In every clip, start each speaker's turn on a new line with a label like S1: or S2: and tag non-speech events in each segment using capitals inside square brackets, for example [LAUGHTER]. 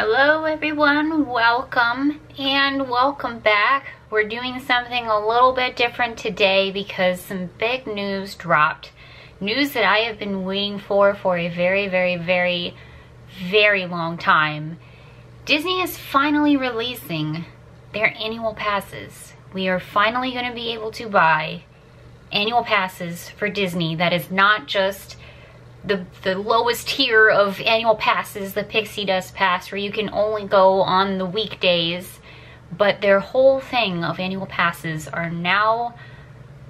S1: Hello everyone, welcome and welcome back. We're doing something a little bit different today because some big news dropped. News that I have been waiting for for a very, very, very, very long time. Disney is finally releasing their annual passes. We are finally going to be able to buy annual passes for Disney that is not just the, the lowest tier of annual passes, the Pixie Dust Pass, where you can only go on the weekdays. But their whole thing of annual passes are now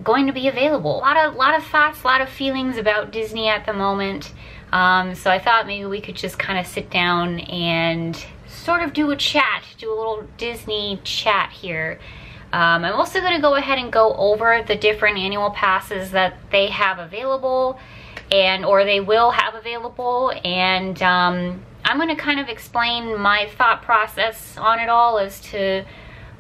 S1: going to be available. A lot of, lot of thoughts, a lot of feelings about Disney at the moment. Um, so I thought maybe we could just kind of sit down and sort of do a chat, do a little Disney chat here. Um, I'm also going to go ahead and go over the different annual passes that they have available and or they will have available and um, I'm going to kind of explain my thought process on it all as to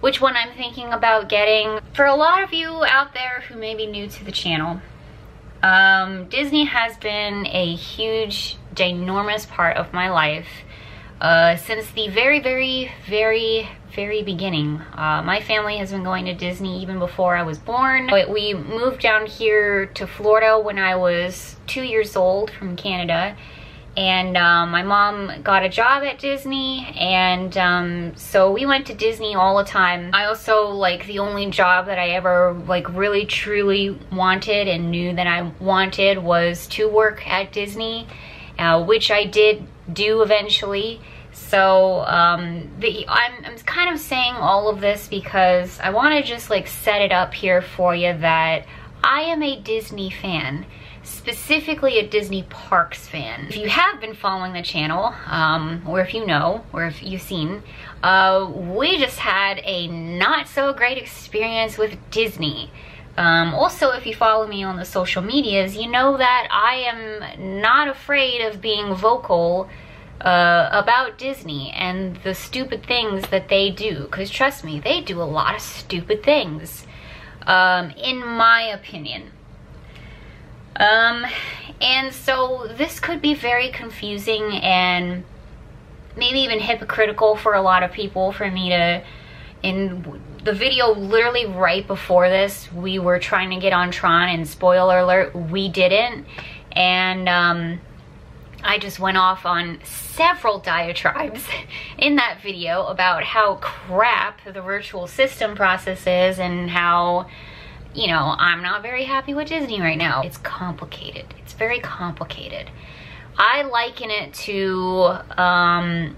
S1: which one I'm thinking about getting. For a lot of you out there who may be new to the channel, um, Disney has been a huge, ginormous part of my life uh, since the very, very, very, very beginning. Uh, my family has been going to Disney even before I was born. We moved down here to Florida when I was two years old from Canada. And um, my mom got a job at Disney, and um, so we went to Disney all the time. I also, like, the only job that I ever, like, really truly wanted and knew that I wanted was to work at Disney, uh, which I did do eventually. So um, the, I'm, I'm kind of saying all of this because I want to just like set it up here for you that I am a Disney fan specifically a Disney Parks fan. If you have been following the channel, um, or if you know, or if you've seen, uh, we just had a not so great experience with Disney. Um, also, if you follow me on the social medias, you know that I am not afraid of being vocal uh, about Disney and the stupid things that they do. Because trust me, they do a lot of stupid things, um, in my opinion. Um, and so this could be very confusing and maybe even hypocritical for a lot of people for me to in the video literally right before this we were trying to get on Tron and spoiler alert we didn't and um, I just went off on several diatribes [LAUGHS] in that video about how crap the virtual system process is and how, you know, I'm not very happy with Disney right now. It's complicated. It's very complicated. I liken it to um,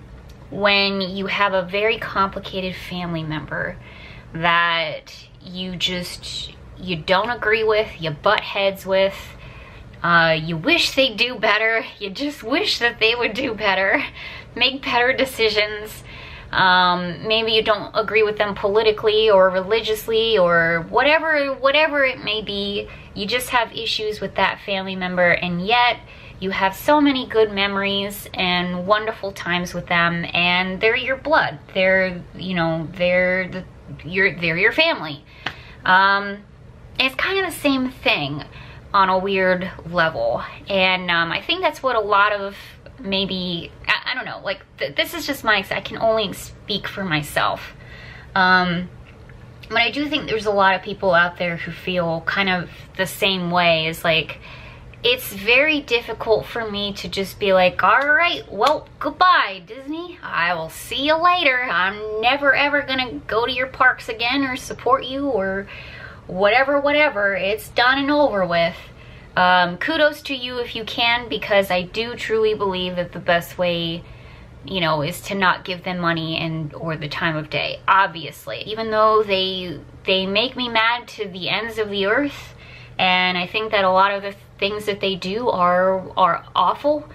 S1: when you have a very complicated family member that you just, you don't agree with, you butt heads with, uh, you wish they'd do better. You just wish that they would do better, [LAUGHS] make better decisions. Um, maybe you don't agree with them politically or religiously or whatever, whatever it may be. You just have issues with that family member and yet you have so many good memories and wonderful times with them and they're your blood. They're, you know, they're the, your, they're your family. Um, it's kind of the same thing on a weird level. And um, I think that's what a lot of maybe, I, I don't know, like th this is just my, I can only speak for myself. Um, but I do think there's a lot of people out there who feel kind of the same way. Is like, it's very difficult for me to just be like, all right, well, goodbye, Disney. I will see you later. I'm never ever gonna go to your parks again or support you or whatever, whatever, it's done and over with. Um, kudos to you if you can, because I do truly believe that the best way, you know, is to not give them money and or the time of day. Obviously, even though they they make me mad to the ends of the earth, and I think that a lot of the things that they do are are awful.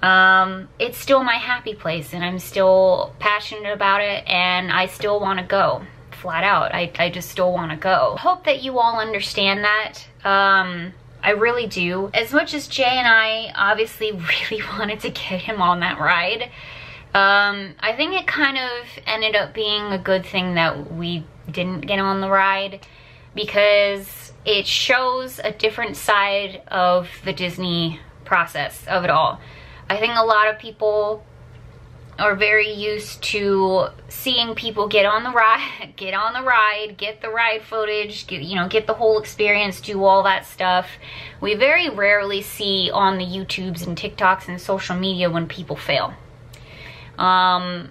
S1: Um, it's still my happy place, and I'm still passionate about it, and I still want to go flat out. I, I just still want to go. Hope that you all understand that. Um, I really do. As much as Jay and I obviously [LAUGHS] really wanted to get him on that ride, um, I think it kind of ended up being a good thing that we didn't get on the ride because it shows a different side of the Disney process of it all. I think a lot of people are very used to seeing people get on the ride, [LAUGHS] get on the ride, get the ride footage, get, you know, get the whole experience, do all that stuff. We very rarely see on the YouTubes and TikToks and social media when people fail. Um,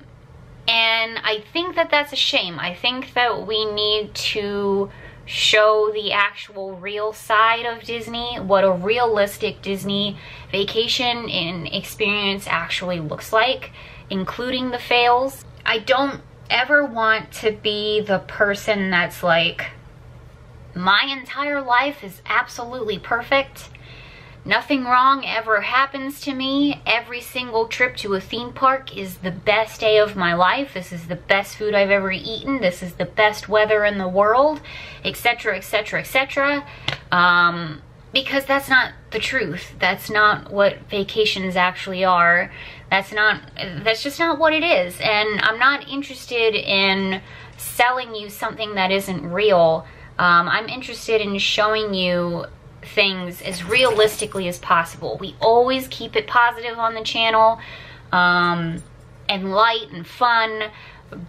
S1: and I think that that's a shame. I think that we need to show the actual real side of Disney, what a realistic Disney vacation and experience actually looks like, including the fails. I don't ever want to be the person that's like, my entire life is absolutely perfect Nothing wrong ever happens to me. Every single trip to a theme park is the best day of my life. This is the best food I've ever eaten. This is the best weather in the world, etc., etc., etc. Because that's not the truth. That's not what vacations actually are. That's not, that's just not what it is. And I'm not interested in selling you something that isn't real. Um, I'm interested in showing you things as realistically as possible. We always keep it positive on the channel um, and light and fun,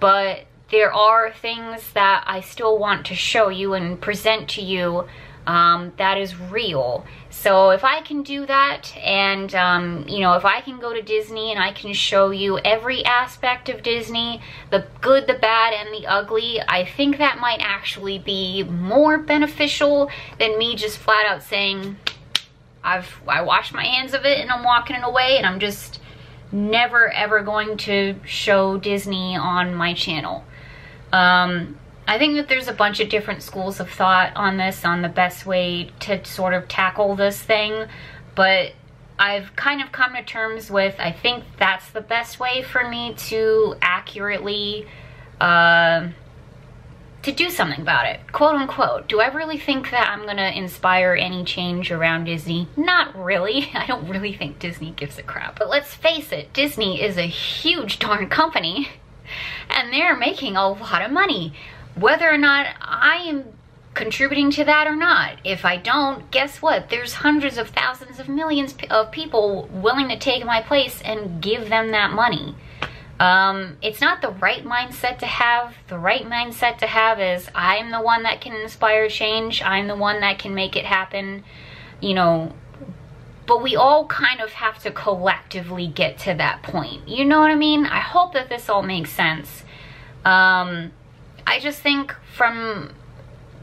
S1: but there are things that I still want to show you and present to you um, that is real. So if I can do that and, um, you know, if I can go to Disney and I can show you every aspect of Disney, the good, the bad, and the ugly, I think that might actually be more beneficial than me just flat out saying, I've, I washed my hands of it and I'm walking it away and I'm just never ever going to show Disney on my channel. Um, I think that there's a bunch of different schools of thought on this, on the best way to sort of tackle this thing, but I've kind of come to terms with, I think that's the best way for me to accurately, uh, to do something about it, quote unquote. Do I really think that I'm gonna inspire any change around Disney? Not really. [LAUGHS] I don't really think Disney gives a crap. But let's face it, Disney is a huge darn company [LAUGHS] and they're making a lot of money whether or not I am contributing to that or not. If I don't, guess what? There's hundreds of thousands of millions of people willing to take my place and give them that money. Um, it's not the right mindset to have. The right mindset to have is I'm the one that can inspire change. I'm the one that can make it happen. You know, but we all kind of have to collectively get to that point. You know what I mean? I hope that this all makes sense. Um, I just think from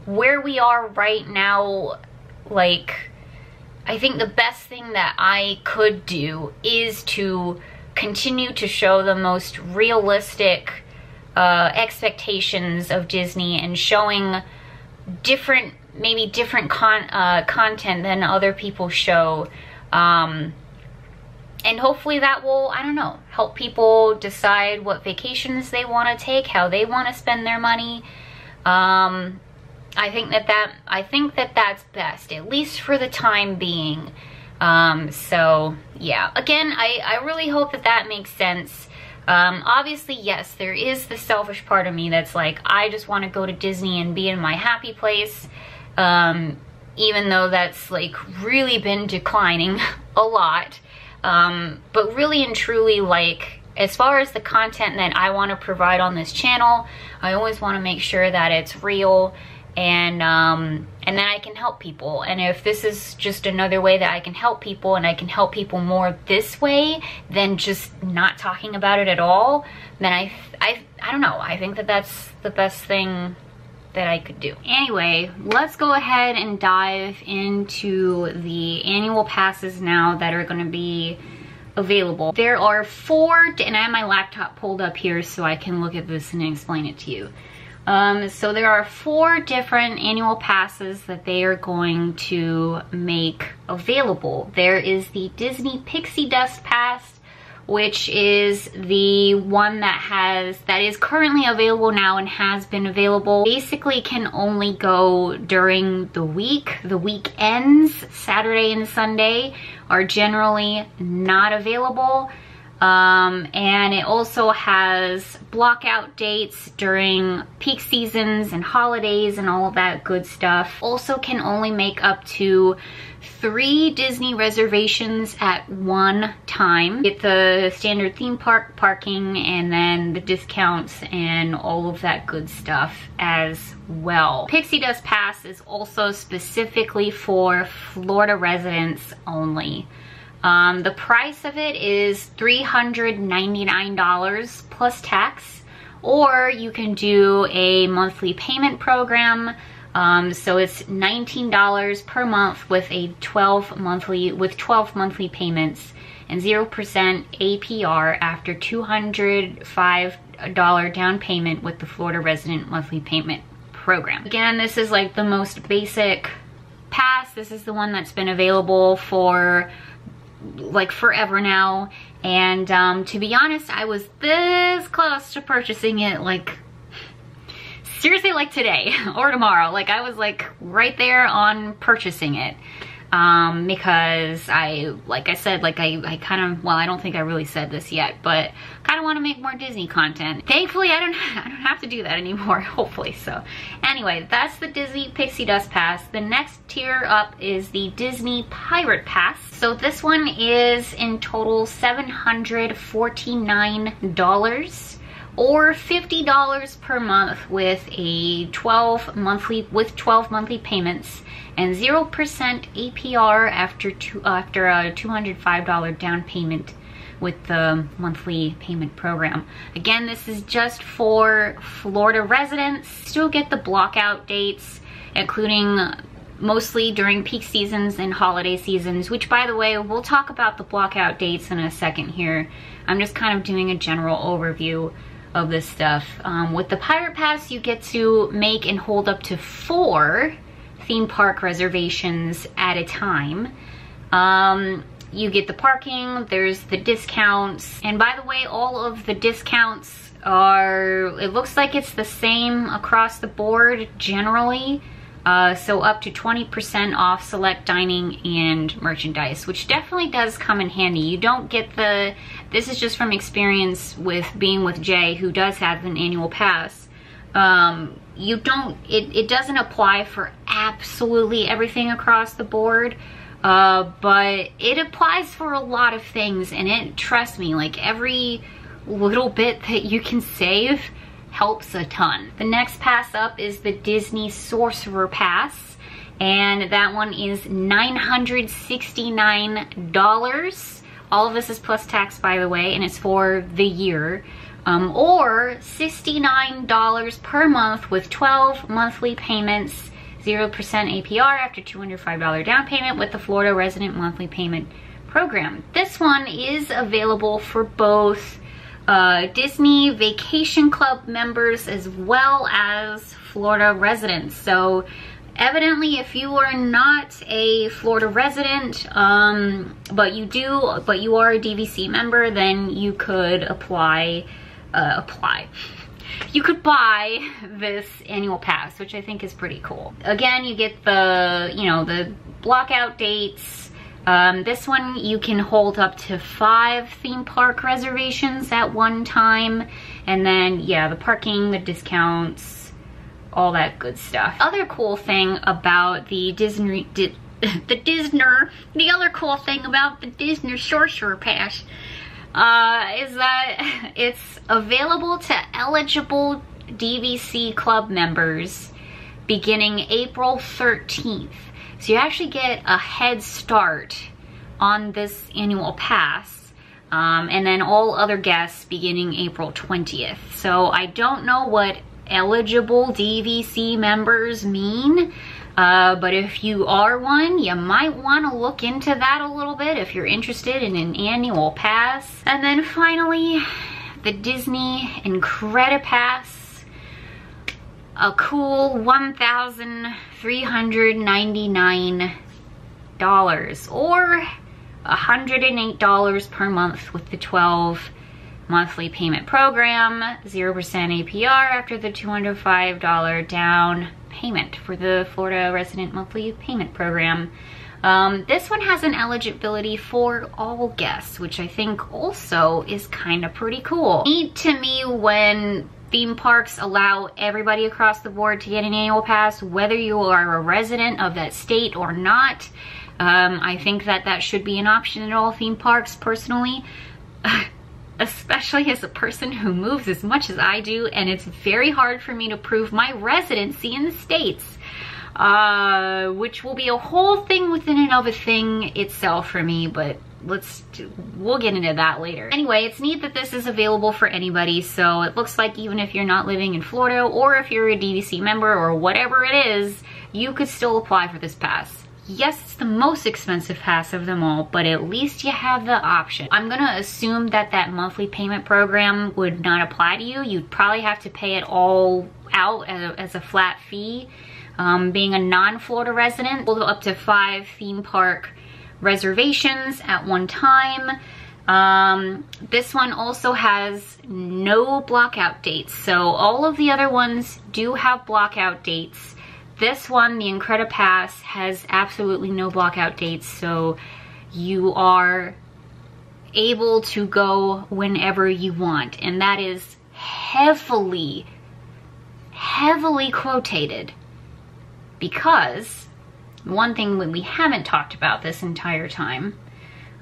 S1: where we are right now, like, I think the best thing that I could do is to continue to show the most realistic uh, expectations of Disney and showing different, maybe different con uh, content than other people show. Um, and hopefully that will, I don't know, help people decide what vacations they want to take, how they want to spend their money. Um, I think that that, I think that that's best, at least for the time being. Um, so yeah, again, I, I really hope that that makes sense. Um, obviously, yes, there is the selfish part of me that's like, I just want to go to Disney and be in my happy place. Um, even though that's like really been declining [LAUGHS] a lot. Um, but really and truly, like, as far as the content that I want to provide on this channel, I always want to make sure that it's real and um, and then I can help people. And if this is just another way that I can help people and I can help people more this way than just not talking about it at all, then I, I, I don't know. I think that that's the best thing that I could do. Anyway, let's go ahead and dive into the annual passes now that are gonna be available. There are four, and I have my laptop pulled up here so I can look at this and explain it to you. Um, so there are four different annual passes that they are going to make available. There is the Disney Pixie Dust Pass, which is the one that has, that is currently available now and has been available. Basically can only go during the week. The weekends, Saturday and Sunday, are generally not available. Um, and it also has blockout dates during peak seasons and holidays and all of that good stuff. Also can only make up to three Disney reservations at one time. Get the standard theme park parking and then the discounts and all of that good stuff as well. Pixie Dust Pass is also specifically for Florida residents only. Um, the price of it is $399 plus tax, or you can do a monthly payment program. Um, so it's $19 per month with a 12 monthly with 12 monthly payments and 0% APR after $205 down payment with the Florida resident monthly payment program. Again, this is like the most basic pass. This is the one that's been available for like forever now. And um, to be honest, I was this close to purchasing it like seriously like today [LAUGHS] or tomorrow. Like I was like right there on purchasing it um, because I, like I said, like I, I kind of, well, I don't think I really said this yet, but kind of want to make more Disney content. Thankfully, I don't, [LAUGHS] I don't have to do that anymore, [LAUGHS] hopefully. So anyway, that's the Disney Pixie Dust Pass. The next tier up is the Disney Pirate Pass. So this one is in total $749 or $50 per month with a 12 monthly with 12 monthly payments and 0% APR after two, after a $205 down payment with the monthly payment program. Again, this is just for Florida residents. Still get the blockout dates, including mostly during peak seasons and holiday seasons, which by the way, we'll talk about the blockout dates in a second here. I'm just kind of doing a general overview of this stuff. Um, with the Pirate Pass, you get to make and hold up to four theme park reservations at a time. Um, you get the parking, there's the discounts, and by the way, all of the discounts are, it looks like it's the same across the board generally. Uh, so up to 20% off select dining and merchandise, which definitely does come in handy. You don't get the, this is just from experience with being with Jay, who does have an annual pass. Um, you don't, it, it doesn't apply for absolutely everything across the board, uh, but it applies for a lot of things and it, trust me, like every little bit that you can save helps a ton. The next pass up is the Disney Sorcerer Pass and that one is $969. All of this is plus tax by the way and it's for the year. Um, or $69 per month with 12 monthly payments, 0% APR after $205 down payment with the Florida Resident Monthly Payment Program. This one is available for both uh, Disney Vacation Club members as well as Florida residents. So evidently if you are not a Florida resident, um, but you do, but you are a DVC member, then you could apply, uh, apply. You could buy [LAUGHS] this annual pass, which I think is pretty cool. Again, you get the, you know, the blockout dates, um, this one you can hold up to five theme park reservations at one time. And then, yeah, the parking, the discounts, all that good stuff. Other cool thing about the Disney, di [LAUGHS] the Disney, the other cool thing about the Disney Sorcerer Pass uh, is that [LAUGHS] it's available to eligible DVC club members beginning April 13th. So you actually get a head start on this annual pass. Um, and then all other guests beginning April 20th. So I don't know what eligible DVC members mean, uh, but if you are one, you might want to look into that a little bit if you're interested in an annual pass. And then finally, the Disney Incredipass a cool $1,399 or $108 per month with the 12 monthly payment program, 0% APR after the $205 down payment for the Florida Resident Monthly Payment Program. Um, this one has an eligibility for all guests, which I think also is kind of pretty cool. Neat to me when theme parks allow everybody across the board to get an annual pass, whether you are a resident of that state or not. Um, I think that that should be an option in all theme parks personally. [LAUGHS] especially as a person who moves as much as I do, and it's very hard for me to prove my residency in the States, uh, which will be a whole thing within and of a thing itself for me, but let's, we'll get into that later. Anyway, it's neat that this is available for anybody, so it looks like even if you're not living in Florida, or if you're a DVC member, or whatever it is, you could still apply for this pass. Yes, it's the most expensive pass of them all, but at least you have the option. I'm gonna assume that that monthly payment program would not apply to you. You'd probably have to pay it all out as a, as a flat fee. Um, being a non-Florida resident, up to five theme park reservations at one time. Um, this one also has no blockout dates. So all of the other ones do have blockout dates. This one, the Incredipass, has absolutely no blockout dates, so you are able to go whenever you want. And that is heavily, heavily quotated because one thing we haven't talked about this entire time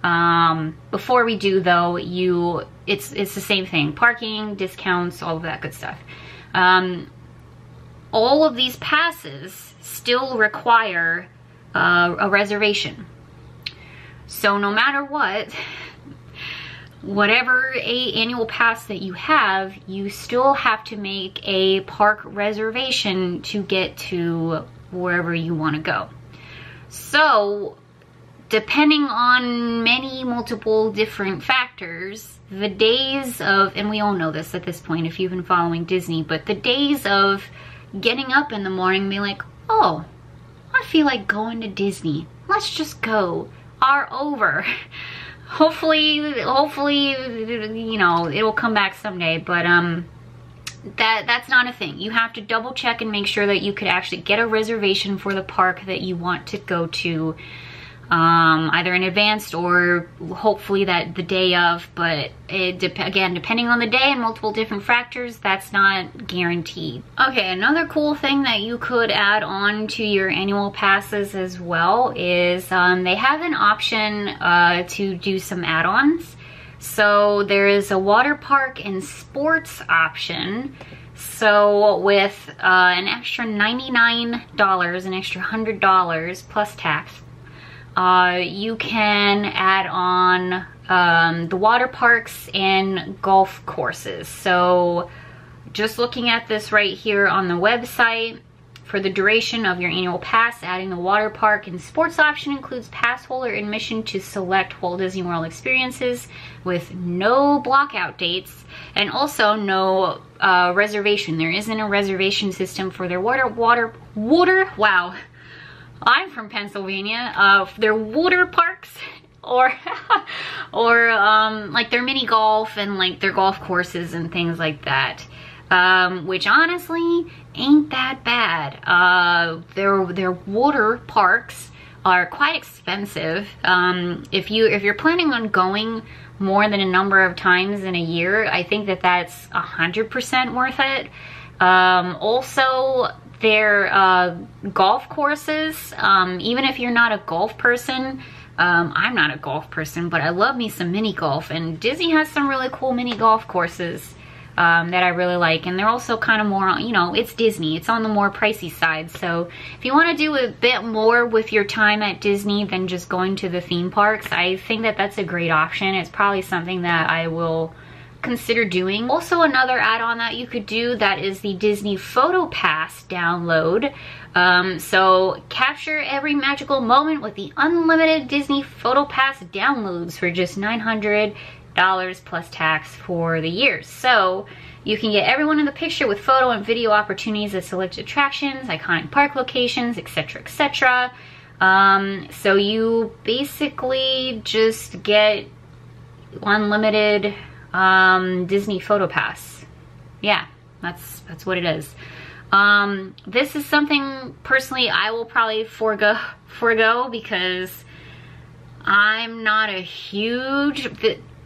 S1: um, before we do though, you it's it's the same thing. Parking, discounts, all of that good stuff. Um, all of these passes still require uh, a reservation. So no matter what, whatever a annual pass that you have, you still have to make a park reservation to get to wherever you want to go. So depending on many multiple different factors, the days of, and we all know this at this point if you've been following Disney, but the days of getting up in the morning and being like, oh, I feel like going to Disney. Let's just go. Are over. [LAUGHS] hopefully, hopefully, you know, it'll come back someday. But um, that that's not a thing. You have to double check and make sure that you could actually get a reservation for the park that you want to go to um, either in advance or hopefully that the day of, but again, depending on the day and multiple different factors, that's not guaranteed. Okay, another cool thing that you could add on to your annual passes as well is um, they have an option uh, to do some add-ons. So there is a water park and sports option. So with uh, an extra $99, an extra $100 plus tax, uh, you can add on um, the water parks and golf courses. So just looking at this right here on the website, for the duration of your annual pass, adding the water park and sports option includes pass holder admission to select Walt Disney World experiences with no blockout dates and also no uh, reservation. There isn't a reservation system for their water, water, water, wow, I'm from Pennsylvania. Uh, their water parks or [LAUGHS] or um, like their mini golf and like their golf courses and things like that. Um, which honestly ain't that bad. Uh, their their water parks are quite expensive. Um, if you if you're planning on going more than a number of times in a year, I think that that's a hundred percent worth it. Um, also, their uh, golf courses, um, even if you're not a golf person, um, I'm not a golf person, but I love me some mini golf. And Disney has some really cool mini golf courses um, that I really like. And they're also kind of more, you know, it's Disney. It's on the more pricey side. So if you want to do a bit more with your time at Disney than just going to the theme parks, I think that that's a great option. It's probably something that I will consider doing. Also another add-on that you could do that is the Disney Photo Pass download. Um, so capture every magical moment with the unlimited Disney Photo Pass downloads for just $900 plus tax for the year. So you can get everyone in the picture with photo and video opportunities at select attractions, iconic park locations, etc, etc. Um, so you basically just get unlimited um, Disney Photo Pass. Yeah, that's that's what it is. Um, this is something personally I will probably forego, forego because I'm not a huge,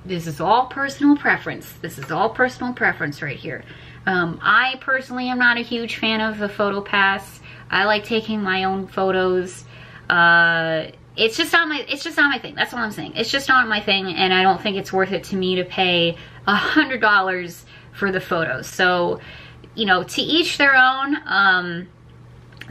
S1: this is all personal preference. This is all personal preference right here. Um, I personally am not a huge fan of the photo pass. I like taking my own photos. Uh, it's just not my it's just not my thing that's what i'm saying it's just not my thing and i don't think it's worth it to me to pay a hundred dollars for the photos so you know to each their own um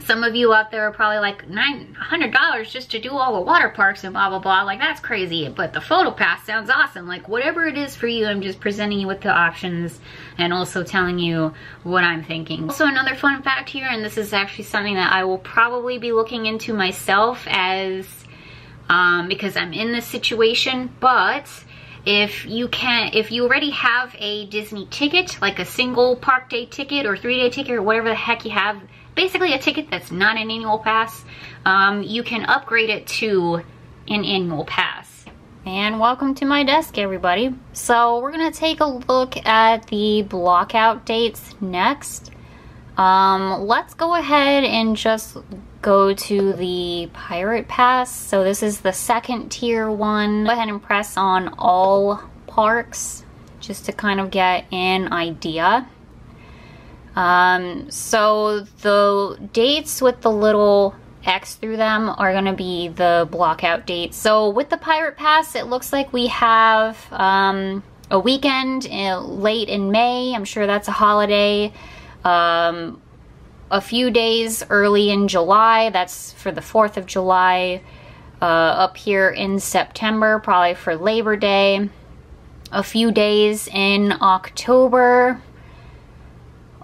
S1: some of you out there are probably like $900 just to do all the water parks and blah, blah, blah. Like, that's crazy. But the photo pass sounds awesome. Like, whatever it is for you, I'm just presenting you with the options and also telling you what I'm thinking. Also, another fun fact here, and this is actually something that I will probably be looking into myself as um, because I'm in this situation, but if you can, if you already have a Disney ticket, like a single park day ticket or three day ticket or whatever the heck you have, basically a ticket that's not an annual pass, um, you can upgrade it to an annual pass. And welcome to my desk, everybody. So we're gonna take a look at the blockout dates next. Um, let's go ahead and just go to the Pirate Pass. So this is the second tier one. Go ahead and press on all parks just to kind of get an idea. Um, so the dates with the little X through them are going to be the blockout dates. So with the Pirate Pass, it looks like we have um, a weekend in, late in May. I'm sure that's a holiday. Um, a few days early in July. That's for the 4th of July. Uh, up here in September, probably for Labor Day. A few days in October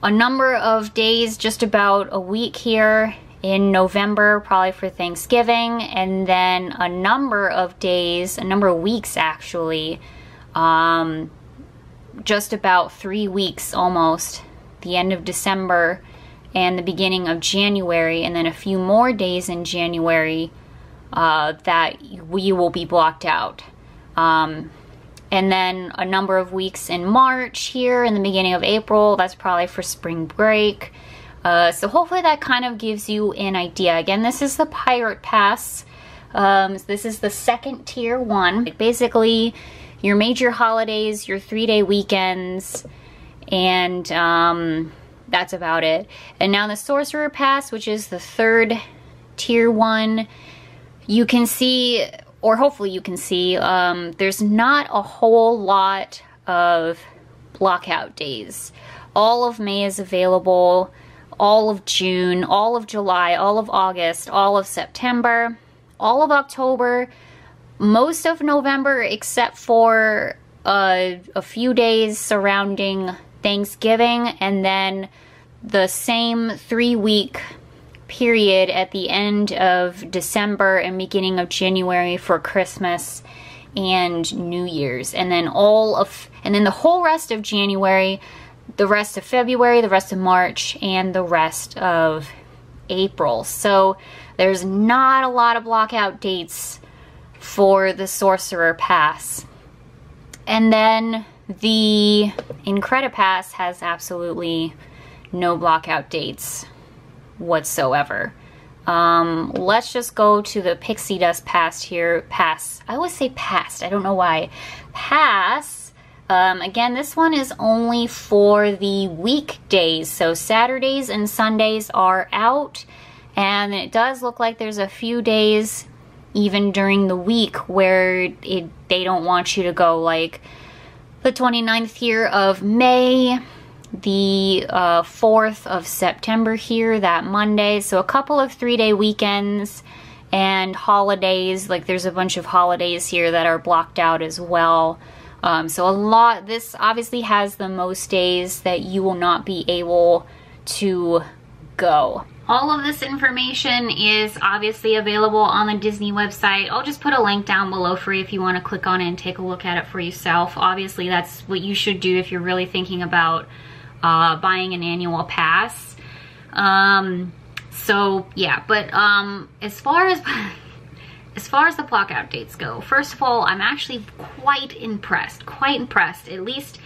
S1: a number of days, just about a week here in November, probably for Thanksgiving, and then a number of days, a number of weeks actually, um, just about three weeks almost, the end of December and the beginning of January, and then a few more days in January uh, that you will be blocked out. Um, and then a number of weeks in March here in the beginning of April. That's probably for spring break. Uh, so hopefully that kind of gives you an idea. Again, this is the Pirate Pass. Um, this is the second tier one. Basically, your major holidays, your three-day weekends, and um, that's about it. And now the Sorcerer Pass, which is the third tier one, you can see or hopefully you can see, um, there's not a whole lot of blockout days. All of May is available, all of June, all of July, all of August, all of September, all of October, most of November except for uh, a few days surrounding Thanksgiving and then the same three week period at the end of December and beginning of January for Christmas and New Year's. And then all of, and then the whole rest of January, the rest of February, the rest of March, and the rest of April. So there's not a lot of blockout dates for the Sorcerer Pass. And then the Incredipass has absolutely no blockout dates whatsoever. Um, let's just go to the pixie dust past here. Pass. I always say past. I don't know why. Pass. Um, again, this one is only for the weekdays. So Saturdays and Sundays are out. And it does look like there's a few days even during the week where it, they don't want you to go like the 29th here of May the uh, 4th of September here, that Monday. So a couple of three-day weekends and holidays. Like there's a bunch of holidays here that are blocked out as well. Um, so a lot, this obviously has the most days that you will not be able to go. All of this information is obviously available on the Disney website. I'll just put a link down below for you if you want to click on it and take a look at it for yourself. Obviously, that's what you should do if you're really thinking about uh, buying an annual pass. Um, so yeah, but um, as far as [LAUGHS] as far as the blockout dates go, first of all, I'm actually quite impressed, quite impressed. At least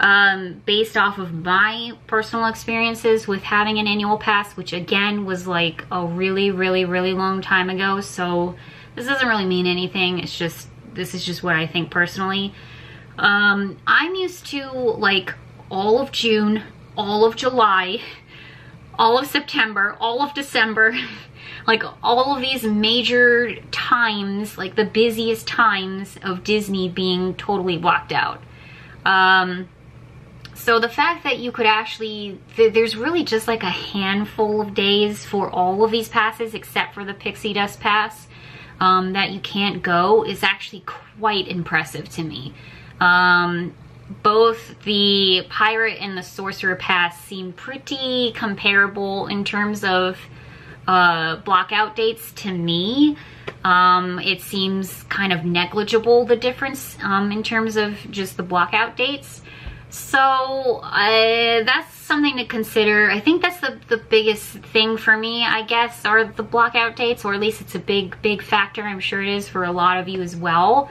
S1: um, based off of my personal experiences with having an annual pass, which again was like a really, really, really long time ago. So this doesn't really mean anything. It's just, this is just what I think personally. Um, I'm used to like all of June, all of July, all of September, all of December, [LAUGHS] like all of these major times, like the busiest times of Disney being totally blocked out. Um, so the fact that you could actually, th there's really just like a handful of days for all of these passes except for the Pixie Dust Pass um, that you can't go is actually quite impressive to me. Um, both the Pirate and the Sorcerer Pass seem pretty comparable in terms of uh, blockout dates to me. Um, it seems kind of negligible, the difference um, in terms of just the blockout dates. So uh, that's something to consider. I think that's the, the biggest thing for me, I guess, are the blockout dates, or at least it's a big, big factor. I'm sure it is for a lot of you as well.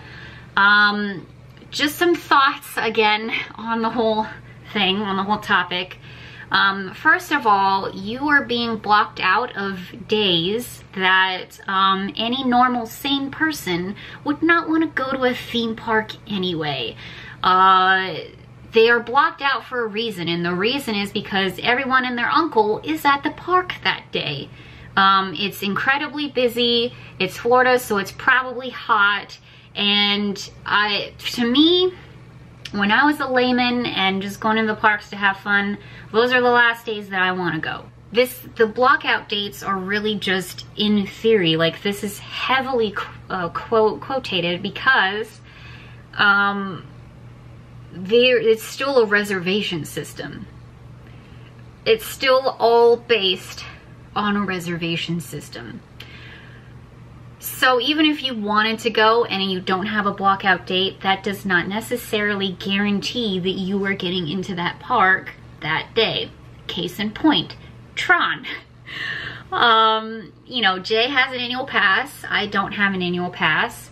S1: Um, just some thoughts, again, on the whole thing, on the whole topic. Um, first of all, you are being blocked out of days that um, any normal sane person would not want to go to a theme park anyway. Uh, they are blocked out for a reason, and the reason is because everyone and their uncle is at the park that day. Um, it's incredibly busy. It's Florida, so it's probably hot. And I, to me, when I was a layman and just going to the parks to have fun, those are the last days that I want to go. This, the blockout dates are really just in theory. Like this is heavily uh, quote quotated because um, there it's still a reservation system. It's still all based on a reservation system. So even if you wanted to go and you don't have a blockout date, that does not necessarily guarantee that you are getting into that park that day. Case in point, Tron. [LAUGHS] Um, you know, Jay has an annual pass. I don't have an annual pass.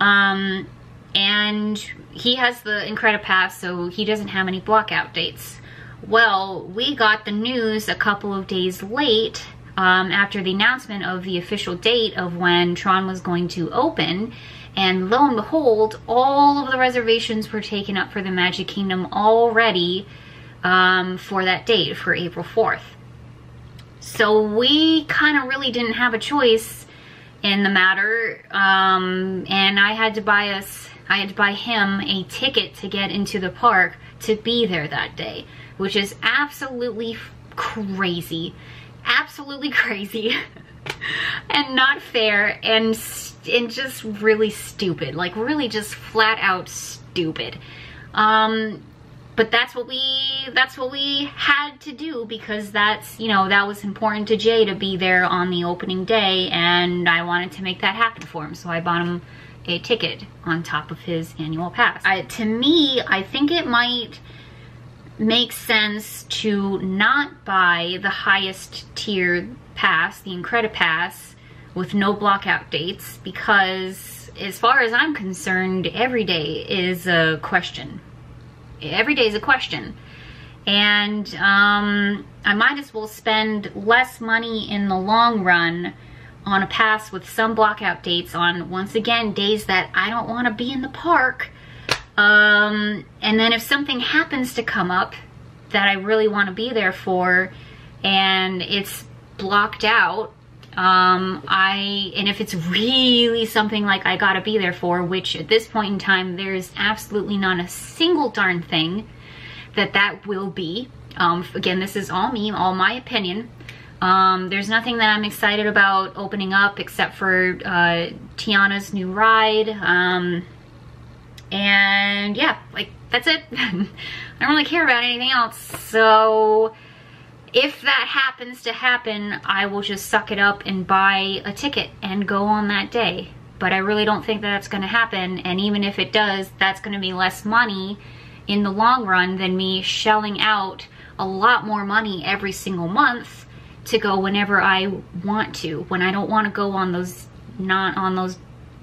S1: Um, and he has the Incredipass, so he doesn't have any blockout dates. Well, we got the news a couple of days late um, after the announcement of the official date of when Tron was going to open. And lo and behold, all of the reservations were taken up for the Magic Kingdom already um, for that date, for April 4th. So we kind of really didn't have a choice in the matter. Um, and I had to buy us I had to buy him a ticket to get into the park to be there that day, which is absolutely crazy. Absolutely [LAUGHS] crazy. and not fair and and just really stupid. Like really just flat out stupid. Um but that's what we that's what we had to do because that's you know that was important to Jay to be there on the opening day and I wanted to make that happen for him so I bought him a ticket on top of his annual pass. I, to me, I think it might make sense to not buy the highest tier pass, the Incredipass, with no blockout dates because as far as I'm concerned, every day is a question. Every day is a question. And um, I might as well spend less money in the long run on a pass with some blockout dates on, once again, days that I don't want to be in the park. Um, and then if something happens to come up that I really want to be there for and it's blocked out, um, I, and if it's really something like I gotta be there for, which at this point in time, there's absolutely not a single darn thing that that will be. Um, again, this is all me, all my opinion. Um, there's nothing that I'm excited about opening up except for uh, Tiana's new ride. Um, and yeah, like that's it. [LAUGHS] I don't really care about anything else. So if that happens to happen, I will just suck it up and buy a ticket and go on that day. But I really don't think that that's going to happen. And even if it does, that's going to be less money in the long run than me shelling out a lot more money every single month to go whenever I want to, when I don't want to go on those, not on those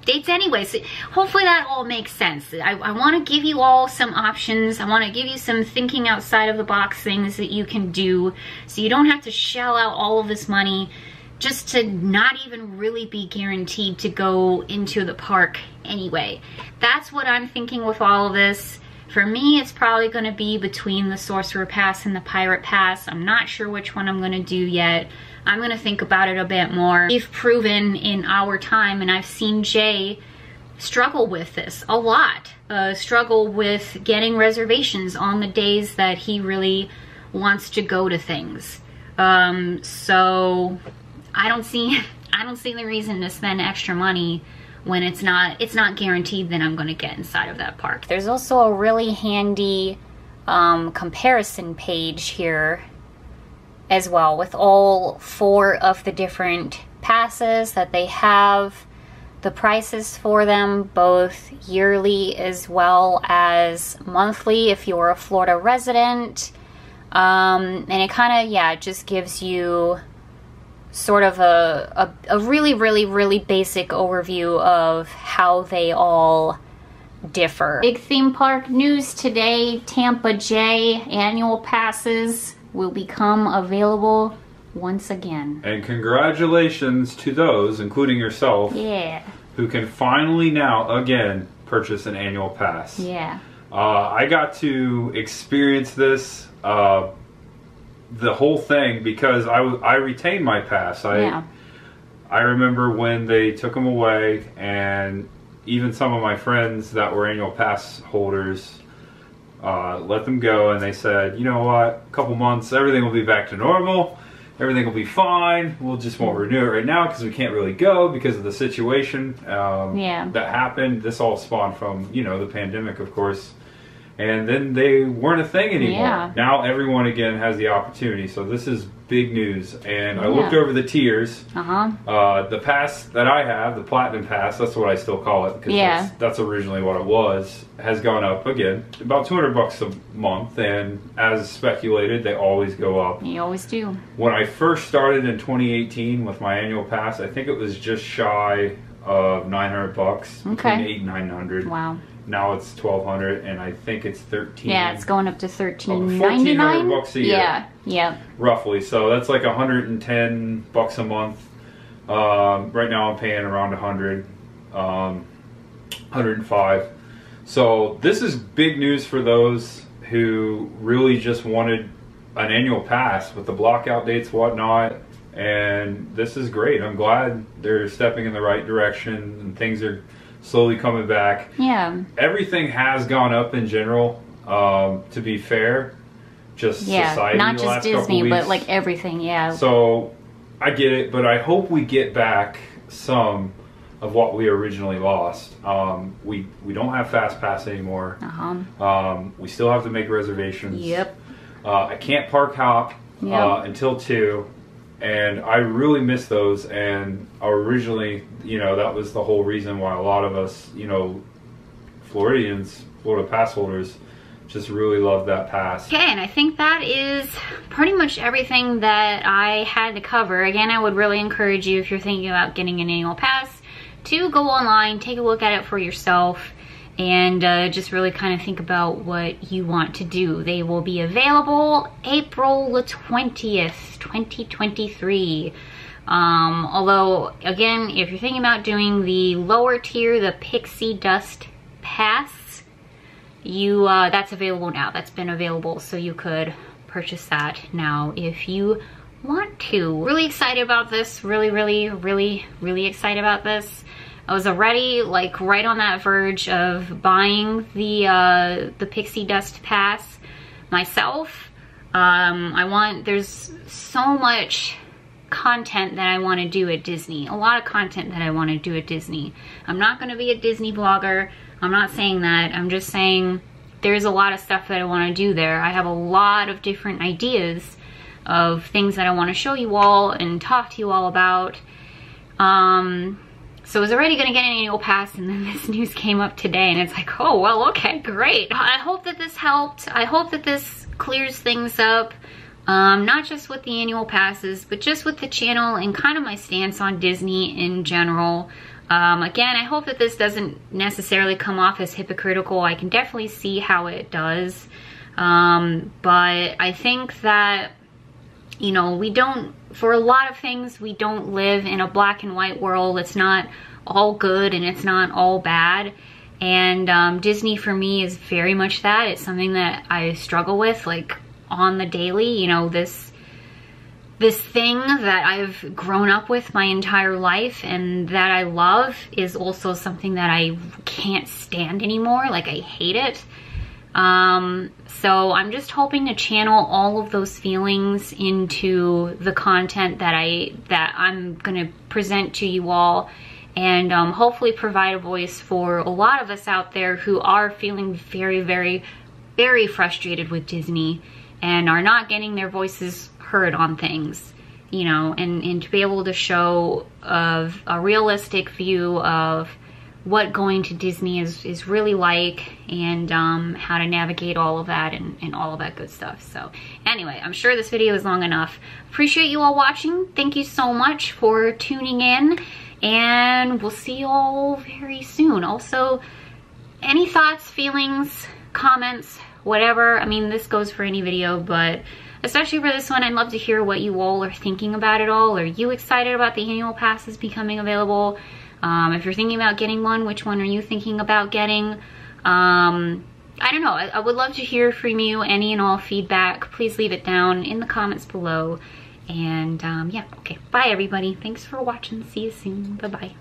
S1: dates anyway. So hopefully that all makes sense. I, I want to give you all some options. I want to give you some thinking outside of the box things that you can do so you don't have to shell out all of this money just to not even really be guaranteed to go into the park anyway. That's what I'm thinking with all of this. For me, it's probably going to be between the Sorcerer Pass and the Pirate Pass. I'm not sure which one I'm going to do yet. I'm to think about it a bit more. We've proven in our time, and I've seen Jay struggle with this a lot. Uh, struggle with getting reservations on the days that he really wants to go to things. Um, so I don't see [LAUGHS] I don't see the reason to spend extra money when it's not it's not guaranteed that I'm going to get inside of that park. There's also a really handy um, comparison page here as well with all four of the different passes that they have the prices for them both yearly as well as monthly if you're a Florida resident um, and it kind of yeah just gives you sort of a, a, a really, really, really basic overview of how they all differ. Big theme park news today, Tampa Bay annual passes will become available once again.
S2: And congratulations to those, including yourself,
S1: yeah,
S2: who can finally now again purchase an annual pass.
S1: Yeah.
S2: Uh, I got to experience this uh, the whole thing because I I retained my pass. I
S1: yeah.
S2: I remember when they took them away, and even some of my friends that were annual pass holders uh, let them go, and they said, you know what, a couple months, everything will be back to normal. Everything will be fine. We'll just won't renew it right now because we can't really go because of the situation um,
S1: yeah.
S2: that happened. This all spawned from you know the pandemic, of course and then they weren't a thing anymore.
S1: Yeah.
S2: Now everyone again has the opportunity. So this is big news. And I looked over the tiers.
S1: Uh-huh.
S2: Uh, the pass that I have, the platinum pass, that's what I still call it because
S1: Yeah.
S2: that's, that's originally what it was, has gone up again about 200 bucks a month. And as speculated, they always go up.
S1: You always do.
S2: When I first started in 2018 with my annual pass, I think it was just shy of 900 bucks, between
S1: Okay.
S2: eight and 900.
S1: Wow.
S2: Now it's 1200 and I think it's 13
S1: Yeah, it's going up to thirteen
S2: Oh,
S1: ninety nine.
S2: 1400 bucks a year.
S1: Yeah. Yeah.
S2: roughly. So that's like 110 bucks a month. Um, right now I'm paying around 100, um, 105. So this is big news for those who really just wanted an annual pass with the blockout dates, whatnot. And this is great. I'm glad they're stepping in the right direction and things are slowly coming back.
S1: Yeah.
S2: Everything has gone up in general. Um, to be fair, just
S1: Yeah.
S2: society
S1: Not just Disney, but like everything. Yeah.
S2: So I get it, but I hope we get back some of what we originally lost. Um, we we don't have fast pass anymore.
S1: uh-huh.
S2: Um, we still have to make reservations.
S1: Yep.
S2: Uh, I can't park hop uh, until two, and I really miss those. And originally, you know, that was the whole reason why a lot of us, you know, Floridians, Florida pass holders, just really love that pass.
S1: Okay, and I think that is pretty much everything that I had to cover. Again, I would really encourage you if you're thinking about getting an annual pass to go online, take a look at it for yourself, and uh, just really kind of think about what you want to do. They will be available April the 20th, 2023. Um, although, again, if you're thinking about doing the lower tier, the Pixie Dust Pass, you uh, that's available now. That's been available, so you could purchase that now if you want to. Really excited about this. Really, really, really, really excited about this. I was already like right on that verge of buying the uh, the Pixie Dust Pass myself. Um, I want there's so much content that I want to do at Disney. A lot of content that I want to do at Disney. I'm not going to be a Disney blogger. I'm not saying that. I'm just saying there's a lot of stuff that I want to do there. I have a lot of different ideas of things that I want to show you all and talk to you all about. Um, so I was already going to get an annual pass and then this [LAUGHS] news came up today and it's like, oh, well, okay, great. I hope that this helped. I hope that this clears things up. Um, not just with the annual passes, but just with the channel and kind of my stance on Disney in general. Um, again, I hope that this doesn't necessarily come off as hypocritical. I can definitely see how it does. Um, but I think that, you know, we don't, for a lot of things, we don't live in a black and white world. It's not all good and it's not all bad. And um, Disney for me is very much that. It's something that I struggle with like on the daily, you know, this this thing that I've grown up with my entire life and that I love is also something that I can't stand anymore. Like I hate it. Um, so I'm just hoping to channel all of those feelings into the content that I that I'm gonna present to you all and um, hopefully provide a voice for a lot of us out there who are feeling very, very, very frustrated with Disney and are not getting their voices heard on things, you know, and, and to be able to show of a realistic view of what going to Disney is, is really like and um, how to navigate all of that and, and all of that good stuff. So anyway, I'm sure this video is long enough. Appreciate you all watching. Thank you so much for tuning in and we'll see you all very soon. Also, any thoughts, feelings, comments, whatever. I mean, this goes for any video, but especially for this one, I'd love to hear what you all are thinking about it all. Are you excited about the annual passes becoming available? Um, if you're thinking about getting one, which one are you thinking about getting? Um, I don't know. I, I would love to hear from you. Any and all feedback, please leave it down in the comments below. And um, yeah, okay. Bye, everybody. Thanks for watching. See you soon. Bye-bye.